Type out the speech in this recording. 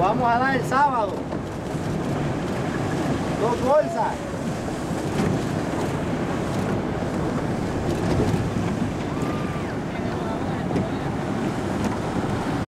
vamos a dar el sábado. Dos bolsas.